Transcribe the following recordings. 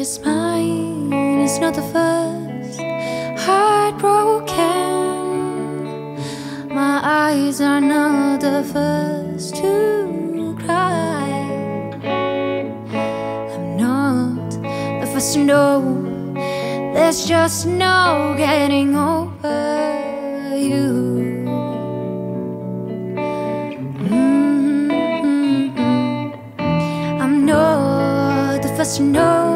It's not the first heartbroken. My eyes are not the first to cry. I'm not the first to know. There's just no getting over you. Mm-hmm. I'm not the first to know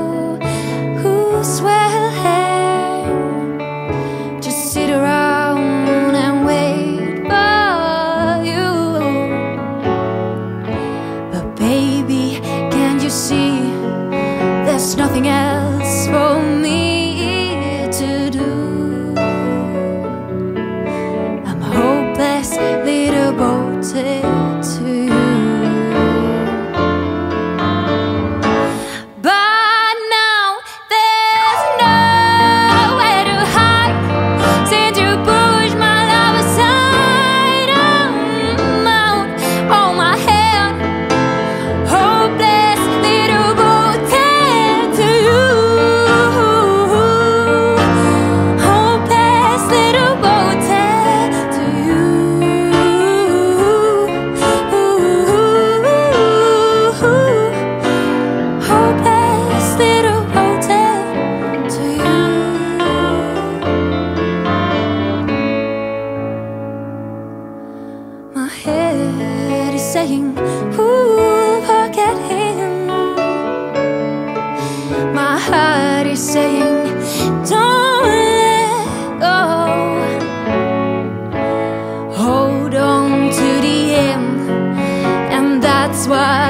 There's nothing else for me. Ooh, look at him. My heart is saying Don't let go. Hold on to the end And that's why